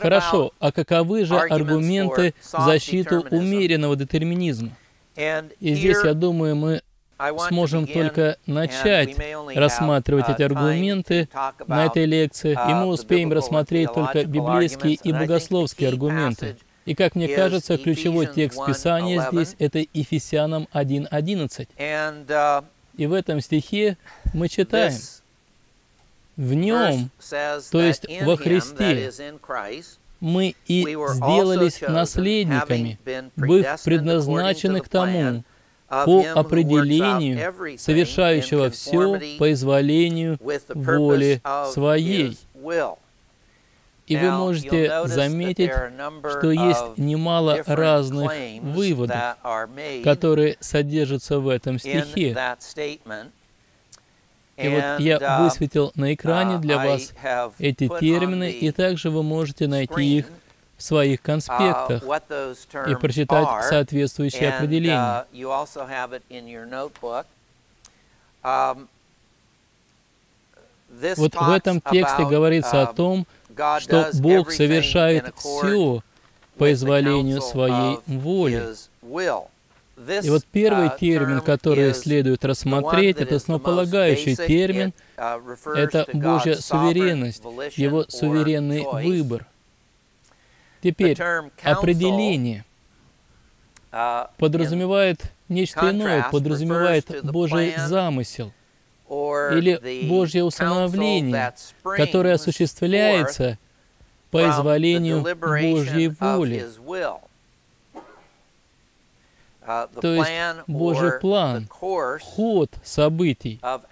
Хорошо, а каковы же аргументы в защиту умеренного детерминизма? И здесь, я думаю, мы сможем только начать рассматривать эти аргументы на этой лекции, и мы успеем рассмотреть только библейские и богословские аргументы. И, как мне кажется, ключевой текст Писания здесь — это Ефесянам 1.11. И в этом стихе мы читаем, в нем, то есть во Христе, мы и сделались наследниками, быв предназначены к тому, по определению, совершающего все по изволению воли своей. И вы можете заметить, что есть немало разных выводов, которые содержатся в этом стихе. И вот я uh, высветил на экране для вас эти термины, и также вы можете найти их в своих конспектах uh, и прочитать соответствующие определения. Uh, um, вот в этом тексте говорится о um, том, что Бог совершает все по изволению своей воли. И вот первый uh, термин, который следует рассмотреть, это основополагающий термин, uh, это Божья суверенность, Его суверенный выбор. Теперь определение uh, подразумевает нечто иное, подразумевает Божий замысел или Божье установление, которое осуществляется по изволению Божьей воли. Uh, то есть Божий план, ход событий, то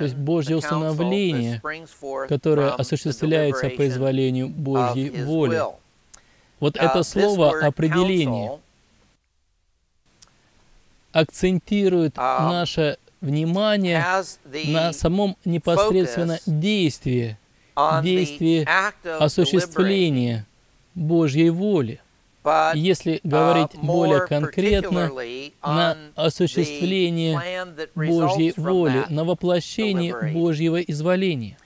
есть Божье установление, которое осуществляется по изволению Божьей воли. Вот uh, это слово «определение» акцентирует um, наше внимание на самом непосредственно действии, действии осуществления Божьей воли. Если говорить uh, более конкретно, на осуществление Божьей воли, на воплощение Божьего изволения.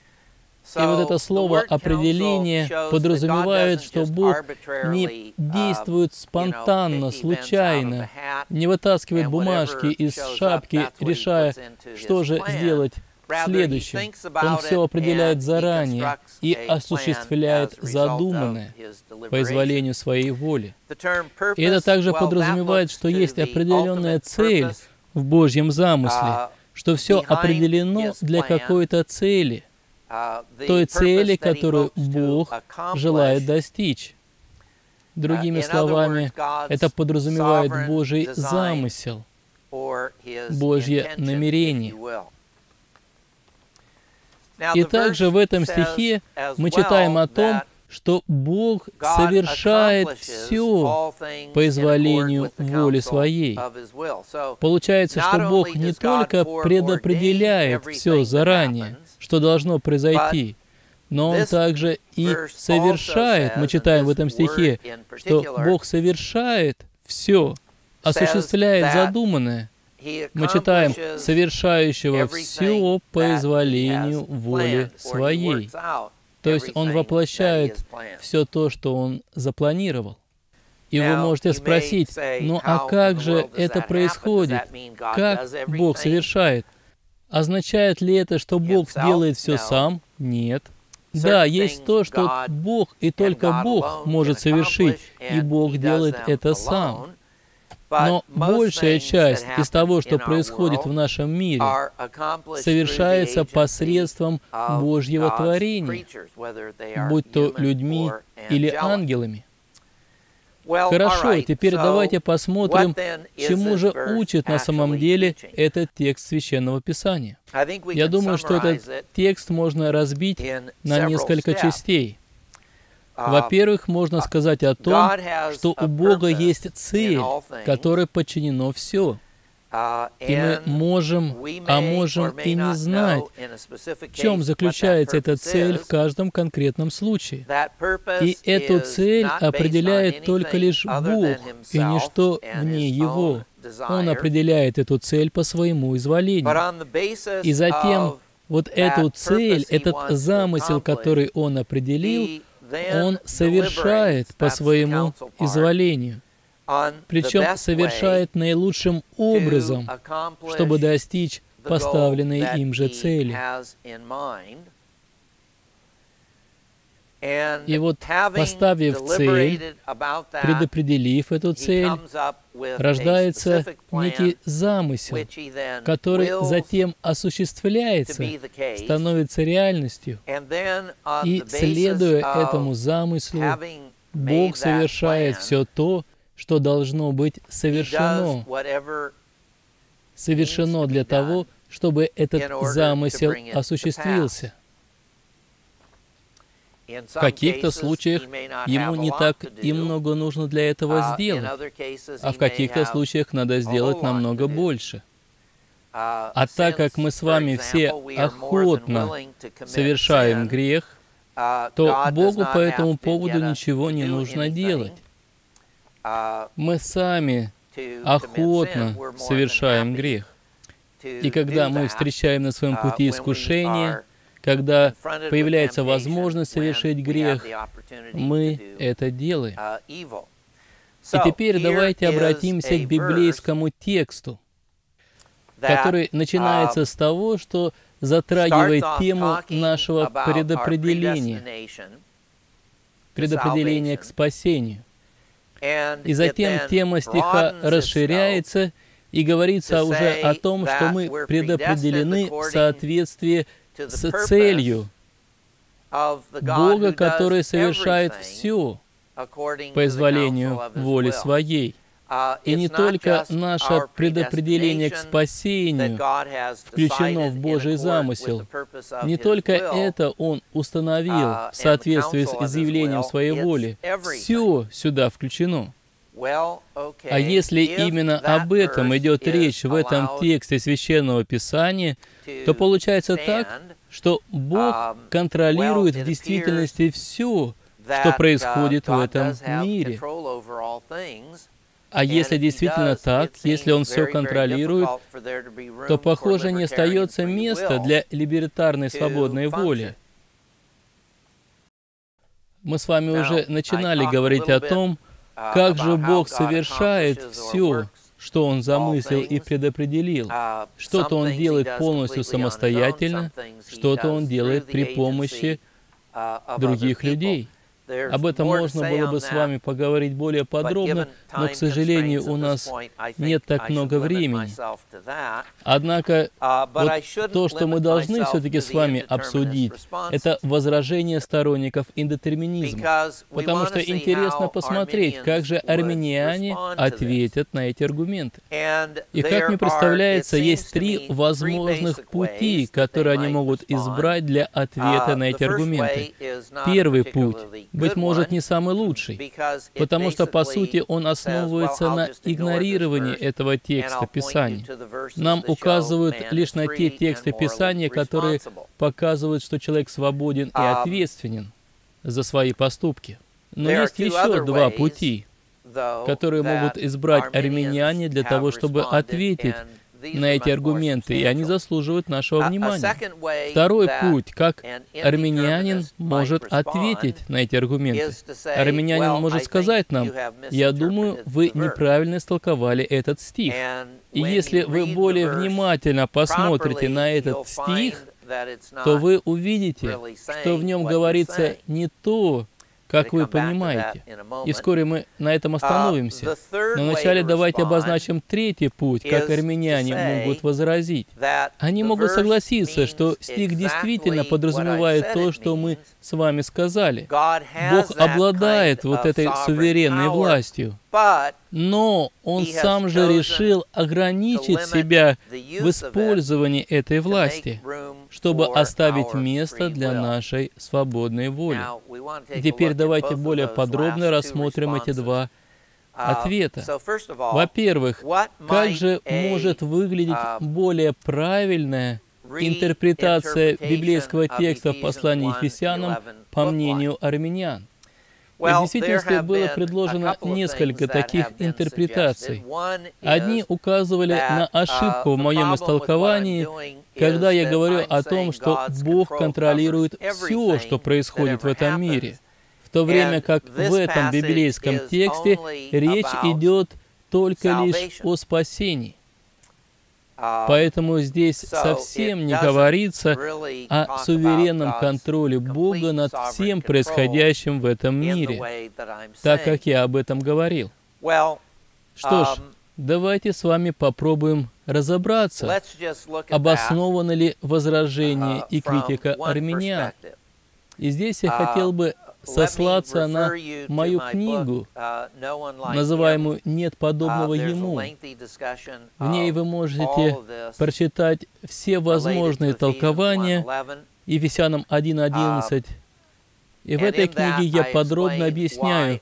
И вот это слово «определение» подразумевает, что Бог не uh, действует спонтанно, случайно, не вытаскивает бумажки из шапки, решая, что же сделать следующем. Он все определяет заранее и осуществляет задуманное по изволению своей воли. И это также подразумевает, что есть определенная цель в Божьем замысле, uh, что все определено для какой-то цели, uh, той цели, которую Бог желает достичь. Другими uh, словами, это подразумевает Божий замысел, Божье намерение. И также в этом стихе мы читаем о том, что Бог совершает все по изволению воли Своей. Получается, что Бог не только предопределяет все заранее, что должно произойти, но Он также и совершает, мы читаем в этом стихе, что Бог совершает все, осуществляет задуманное мы читаем «совершающего все по изволению воли своей». То есть он воплощает все то, что он запланировал. И вы можете спросить, ну а как же это происходит? Как Бог совершает? Означает ли это, что Бог делает все сам? Нет. Да, есть то, что Бог и только Бог может совершить, и Бог делает это сам. Но большая часть из того, что происходит в нашем мире, совершается посредством Божьего творения, будь то людьми или ангелами. Хорошо, теперь давайте посмотрим, чему же учит на самом деле этот текст Священного Писания. Я думаю, что этот текст можно разбить на несколько частей. Um, Во-первых, можно сказать о том, что у Бога есть цель, которой подчинено все. Uh, и мы можем, а можем и не знать, в чем заключается эта цель в каждом конкретном случае. И эту цель определяет только лишь Бог, и ничто вне Его. Он определяет эту цель по своему изволению. И затем вот эту цель, этот замысел, который Он определил, Он совершает по своему изволению, причем совершает наилучшим образом, чтобы достичь поставленной им же цели. И вот, поставив цель, предопределив эту цель, рождается некий замысел, который затем осуществляется, становится реальностью. И, следуя этому замыслу, Бог совершает все то, что должно быть совершено. Совершено для того, чтобы этот замысел осуществился. В каких-то случаях ему не так и много нужно для этого uh, сделать, а в каких-то случаях надо сделать намного больше. Uh, а так как мы с вами все охотно совершаем грех, uh, то Богу по этому поводу ничего не нужно делать. Мы сами охотно совершаем грех. И когда мы встречаем на своем пути искушение, когда появляется возможность совершить грех, мы это делаем. Uh, И теперь давайте обратимся к библейскому тексту, который начинается uh, с того, что затрагивает тему нашего предопределения, предопределения к спасению. И затем тема стиха расширяется, и говорится уже о том, что мы предопределены в соответствии с целью Бога, который совершает все по изволению воли Своей. Uh, И не только наше предопределение к спасению включено в Божий замысел, не только это Он установил uh, в соответствии с изъявлением Своей воли. Все сюда включено. А если именно об этом идет речь в этом тексте Священного Писания, то получается так, что Бог um, контролирует в действительности все, что uh, происходит в этом мире. А если действительно так, если Он все контролирует, то, похоже, не остается места для либертарной свободной воли. Мы с вами уже начинали говорить о том, как же Бог совершает все, что Он замыслил и предопределил. Uh, что-то Он делает полностью самостоятельно, что-то Он делает при помощи uh, других людей. Об этом можно было бы с вами поговорить более подробно, но, к сожалению, у нас нет так много времени. Однако, uh, вот то, что мы должны все-таки с вами обсудить, это возражение сторонников индетерминизма. Потому что интересно посмотреть, как же армяне ответят на эти аргументы. И как мне представляется, есть три возможных пути, которые они могут избрать для ответа uh, на эти аргументы. Первый путь быть может, не самый лучший, потому что, по сути, он основывается на игнорировании этого текста Писания. Нам указывают лишь на те тексты Писания, которые показывают, что человек свободен и um, ответственен за свои поступки. Но есть еще два пути, которые могут избрать армяне для того, чтобы ответить на эти аргументы, и они заслуживают нашего внимания. Второй путь, как армянин может ответить на эти аргументы. Армянин может сказать нам, «Я думаю, вы неправильно истолковали этот стих». И если вы более внимательно посмотрите на этот стих, то вы увидите, что в нем говорится не то, как вы понимаете. И вскоре мы на этом uh, остановимся. Но вначале давайте обозначим третий путь, как армяне могут возразить. Они могут согласиться, что стих действительно подразумевает то, что мы с вами сказали. Бог обладает вот этой суверенной властью. Но Он сам же решил ограничить себя в использовании этой власти, чтобы оставить место для нашей свободной воли. И теперь давайте более подробно рассмотрим эти два uh, ответа. Во-первых, как же может выглядеть uh, более правильная интерпретация библейского текста в послании Ефесянам по мнению армян? В действительности было предложено несколько таких интерпретаций. Одни указывали на ошибку в моем истолковании, когда я говорю о том, что Бог контролирует все, что происходит в этом мире. то время как в этом библейском тексте речь идет только лишь о спасении. Um, Поэтому здесь совсем не говорится о суверенном контроле Бога над всем происходящим в этом мире, так как я об этом говорил. Что ж, um, давайте с вами попробуем разобраться, обосновано ли возражение uh, и критика армян. И здесь я хотел бы сослаться на мою книгу, называемую «Нет подобного ему». В ней вы можете прочитать все возможные толкования Ефесянам 1.11. И в этой книге я подробно объясняю,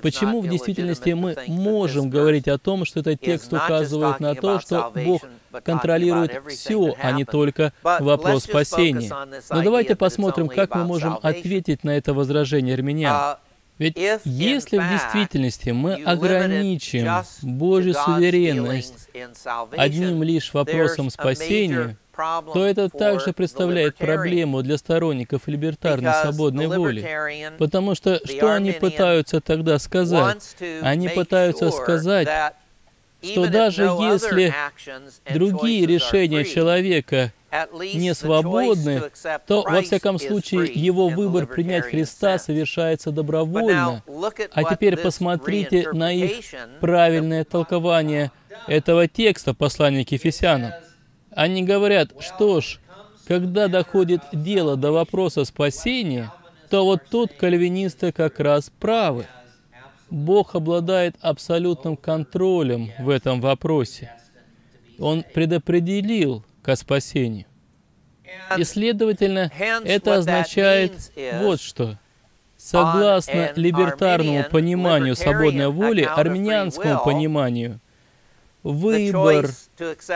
почему в действительности мы можем говорить о том, что этот текст указывает на то, что Бог контролирует все, а не только вопрос спасения. Но давайте посмотрим, как мы можем ответить на это возражение армянян. Ведь если в действительности мы ограничим Божью суверенность одним лишь вопросом спасения, то это также представляет проблему для сторонников либертарной свободной воли. Потому что что они пытаются тогда сказать? Они пытаются сказать, что даже если другие решения человека не свободны, то, во всяком случае, его выбор принять Христа совершается добровольно. А теперь посмотрите на их правильное толкование этого текста в послании к Ефесянам. Они говорят, что ж, когда доходит дело до вопроса спасения, то вот тут кальвинисты как раз правы. Бог обладает абсолютным контролем в этом вопросе. Он предопределил к спасению. И, следовательно, это означает вот что. Согласно либертарному пониманию свободной воли, армянскому пониманию, Выбор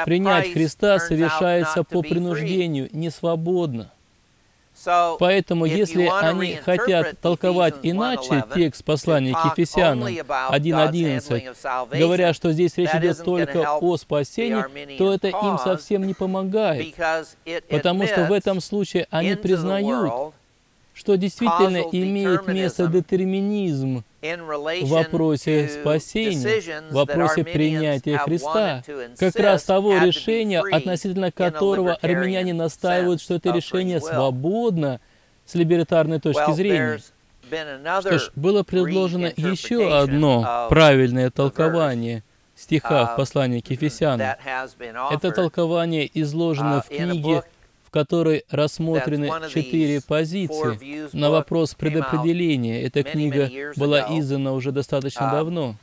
принять Христа совершается по принуждению, не свободно. Поэтому, если они хотят толковать иначе текст послания к Ефесянам 1.11, говоря, что здесь речь идет только о спасении, то это им совсем не помогает, потому что в этом случае они признают, что действительно имеет место детерминизм в вопросе спасения, в вопросе принятия Христа, как раз того решения, относительно которого армяне настаивают, что это решение свободно с либертарной точки зрения. Что ж, было предложено еще одно правильное толкование стиха в послании к Ефесянам. Это толкование изложено в книге в которой рассмотрены четыре позиции на вопрос предопределения. Эта книга была издана уже достаточно um, давно.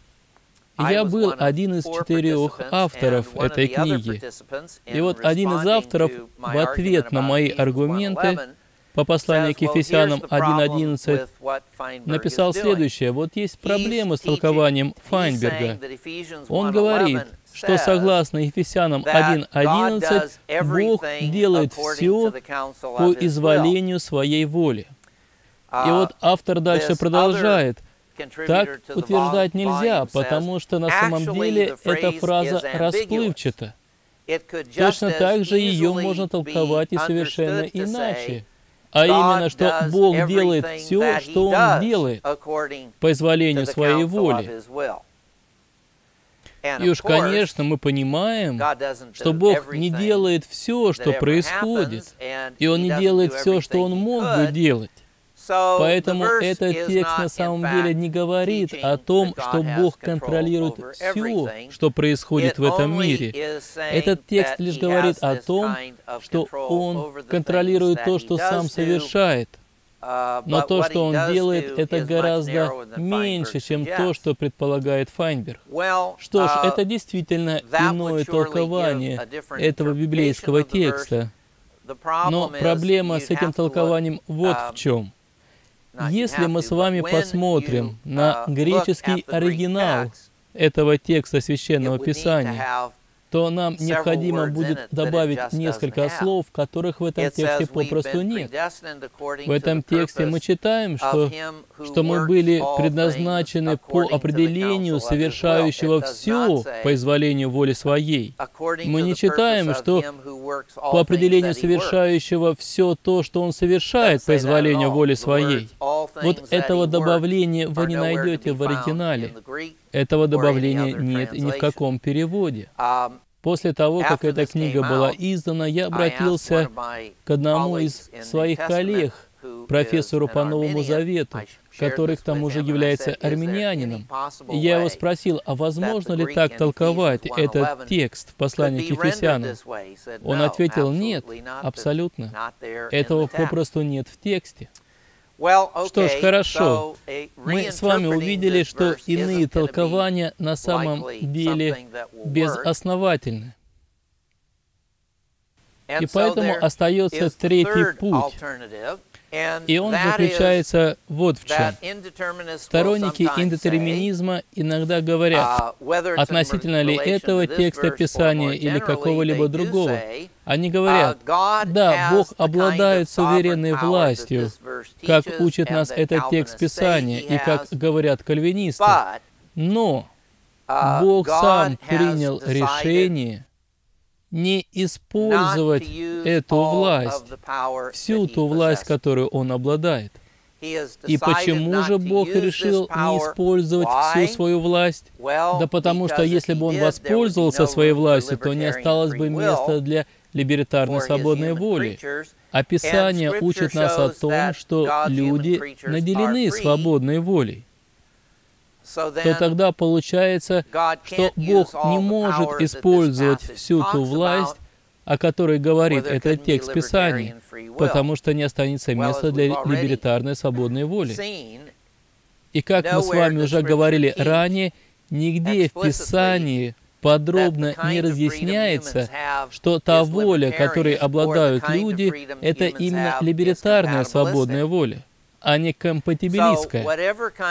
Я был один из четырех авторов этой книги. И вот один из авторов в ответ на мои аргументы по посланию к Ефесянам 1.11 написал следующее. Вот есть проблемы с толкованием Файнберга. Он говорит, что согласно Ефесянам 1.11, Бог делает все по изволению своей воли. И вот автор дальше продолжает. Так утверждать нельзя, потому что на самом деле эта фраза расплывчата. Точно так же ее можно толковать и совершенно иначе. А именно, что Бог делает все, что Он делает по изволению своей воли. И уж, конечно, мы понимаем, что Бог не делает все, что происходит, и Он не делает все, что Он мог бы делать. Поэтому этот текст на самом деле не говорит о том, что Бог контролирует все, что происходит в этом мире. Этот текст лишь говорит о том, что Он контролирует то, что сам совершает – Но то, что он делает, это гораздо меньше, чем то, что предполагает Файнберг. Что ж, uh, это действительно иное толкование этого библейского текста. Но проблема с этим толкованием вот в um, чем. Если мы с вами посмотрим на uh, греческий оригинал этого текста Священного Писания, то нам необходимо будет добавить несколько слов, которых в этом тексте попросту нет. В этом тексте мы читаем, что, что мы были предназначены по определению совершающего все по изволению воли своей. Мы не читаем, что по определению совершающего все то, что он совершает по изволению воли своей. Вот этого добавления вы не найдете в оригинале. Этого добавления нет ни в каком переводе. Um, После того, как эта книга была издана, я обратился к одному из своих коллег, профессору по Новому Завету, который к тому же является армянинином. И я его спросил, а возможно ли так толковать этот текст в послании к Ефесянам? Он ответил, нет, абсолютно. Этого попросту нет в тексте. Что ж, хорошо. Мы с вами увидели, что иные толкования на самом деле безосновательны. И поэтому остается третий путь. И он заключается вот в чем. Сторонники индетерминизма иногда говорят, uh, относительно ли этого текста Писания или какого-либо другого, они говорят, uh, да, Бог обладает суверенной властью, как учит нас этот текст Писания и как говорят кальвинисты, но uh, Бог сам принял решение не использовать эту власть, всю ту власть, которую он обладает. И почему же Бог решил не использовать всю свою власть? Да потому что если бы он воспользовался своей властью, то не осталось бы места для либертарной свободной воли. Описание учит нас о том, что люди наделены свободной волей то тогда получается, что Бог не может использовать всю ту власть, о которой говорит этот текст Писания, потому что не останется места для либертарной свободной воли. И как мы с вами уже говорили ранее, нигде в Писании подробно не разъясняется, что та воля, которой обладают люди, это именно либертарная свободная воля а не компатибилистская.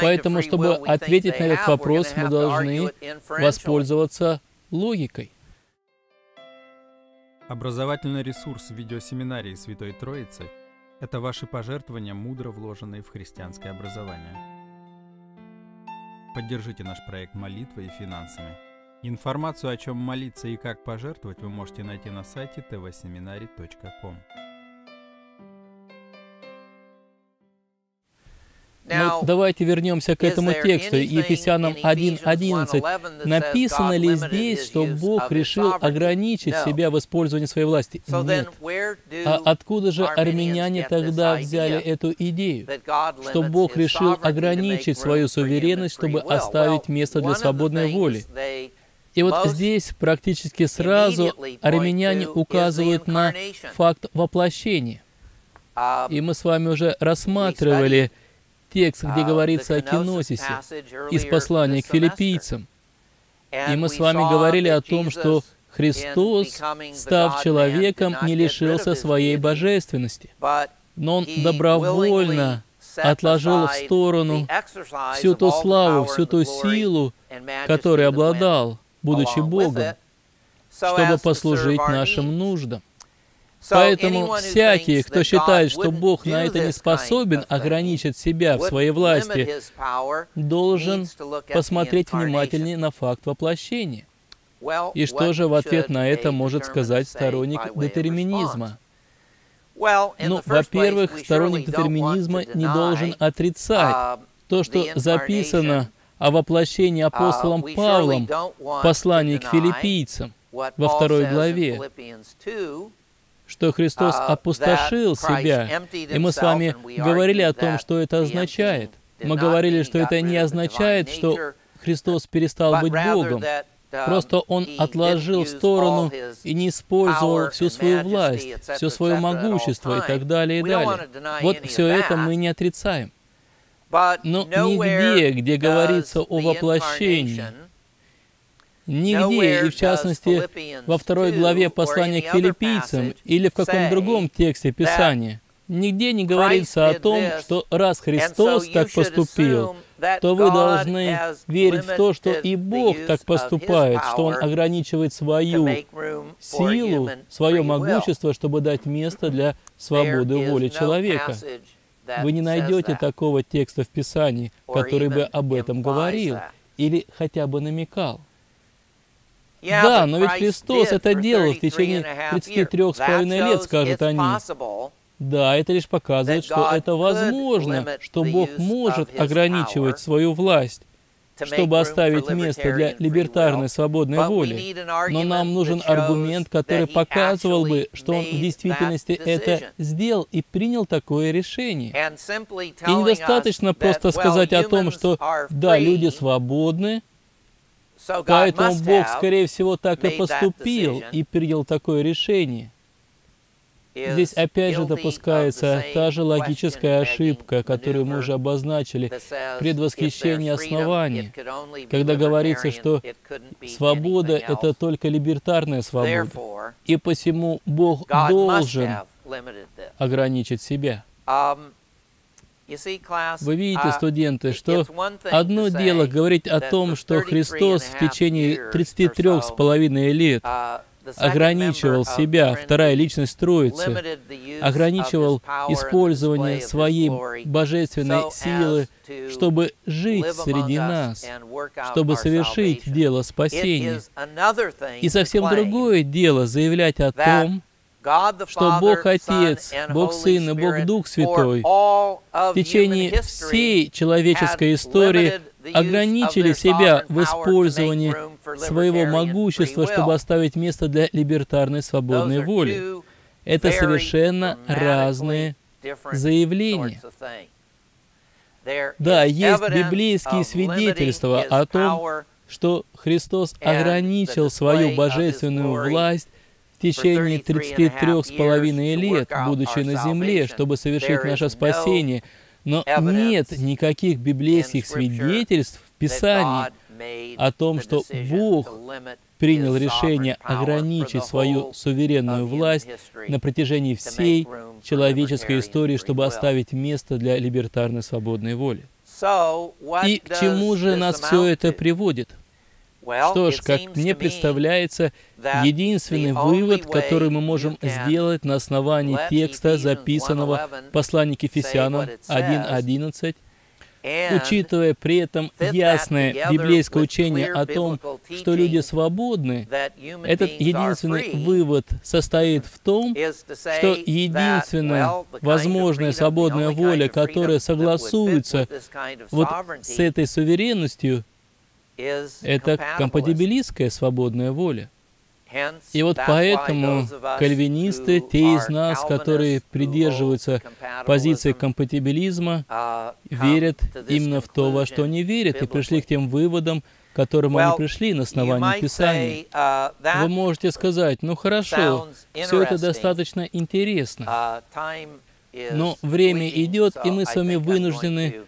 Поэтому, чтобы ответить на этот вопрос, мы должны воспользоваться логикой. Образовательный ресурс видеосеминарии Святой Троицы – это ваши пожертвования, мудро вложенные в христианское образование. Поддержите наш проект молитвой и финансами. Информацию, о чем молиться и как пожертвовать, вы можете найти на сайте tvseminary.com. Но давайте вернемся к этому тексту. Ефесянам 1.11. Написано ли здесь, что Бог решил ограничить себя в использовании своей власти? Нет. А откуда же армяне тогда взяли эту идею? Что Бог решил ограничить свою суверенность, чтобы оставить место для свободной воли? И вот здесь практически сразу армяне указывают на факт воплощения. Um, И мы с вами уже рассматривали текст, где uh, говорится о киносисе из послания к филиппийцам. И мы с вами говорили о том, что Христос, став человеком, не лишился своей божественности, но Он добровольно отложил в сторону всю ту славу, всю ту силу, которой обладал, будучи Богом, чтобы послужить нашим нуждам. Поэтому всякий, кто считает, что Бог на это не способен ограничить себя в своей власти, должен посмотреть внимательнее на факт воплощения. И что же в ответ на это может сказать сторонник детерминизма? Ну, во-первых, сторонник детерминизма не должен отрицать. то, что записано о воплощении апостолом Павлом в послании к филиппийцам во второй главе, что Христос uh, опустошил себя. И мы с вами говорили о том, что это означает. Мы говорили, что это не означает, что Христос перестал быть Богом. um, Просто Он отложил в сторону и не использовал всю свою власть, все свое могущество и так далее, и далее. Вот все это мы не отрицаем. Но нигде, где говорится о воплощении, Нигде, и в частности во второй главе послания к филиппийцам или в каком другом тексте Писания, нигде не говорится о том, что раз Христос так поступил, то вы должны верить в то, что и Бог так поступает, что Он ограничивает свою силу, свое могущество, чтобы дать место для свободы воли человека. Вы не найдете такого текста в Писании, который бы об этом говорил или хотя бы намекал. Да, но ведь Христос это делал в течение 33 с половиной лет, скажут они. Да, это лишь показывает, что это возможно, что Бог может ограничивать свою власть, чтобы оставить место для либертарной свободной воли. Но нам нужен аргумент, который показывал бы, что он в действительности это сделал и принял такое решение. И недостаточно просто сказать о том, что да, люди свободны, поэтому Бог, скорее всего, так и поступил и принял такое решение. Здесь опять же допускается та же логическая ошибка, которую мы уже обозначили, предвосхищение основания, когда говорится, что свобода — это только либертарная свобода, и посему Бог должен ограничить себя. Вы видите, uh, студенты, что одно дело говорить о том, что Христос в течение 33 с половиной лет uh, ограничивал себя, вторая личность Троицы, ограничивал использование своей божественной силы, чтобы жить среди нас, чтобы совершить дело спасения. И совсем другое дело заявлять о том, что Бог Отец, Бог Сын и Бог Дух Святой в течение всей человеческой истории ограничили себя в использовании своего могущества, чтобы оставить место для либертарной свободной воли. Это совершенно разные заявления. Да, есть библейские свидетельства о том, что Христос ограничил свою божественную власть течение 33 с половиной лет, будучи на земле, чтобы совершить наше спасение – но нет никаких библейских свидетельств в Писании о том, что Бог принял решение ограничить свою суверенную власть на протяжении всей человеческой истории, чтобы оставить место для либертарной свободной воли. И к чему же нас все это приводит? Что ж, как мне представляется, единственный вывод, который мы можем сделать на основании текста, записанного в послании к Ефесянам 1.11, учитывая при этом ясное библейское учение о том, что люди свободны, этот единственный вывод состоит в том, что единственная возможная свободная воля, которая согласуется вот с этой суверенностью, это компатибилистская свободная воля. И вот поэтому кальвинисты, те из нас, которые придерживаются позиции компатибилизма, uh, верят именно в то, во что они верят, и пришли к тем выводам, к которым они пришли на основании Писания. Uh, Вы можете сказать, ну хорошо, все это достаточно интересно, uh, но время идет, и мы с вами вынуждены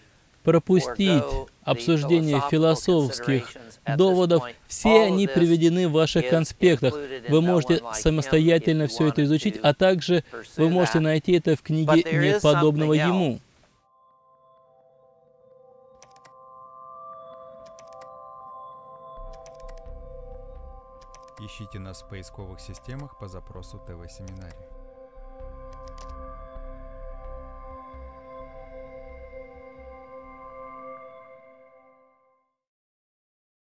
пропустить обсуждение философских доводов. Все они приведены в ваших конспектах. Вы можете самостоятельно все это изучить, а также вы можете найти это в книге «Нет подобного ему». Ищите нас в поисковых системах по запросу ТВ-семинарий.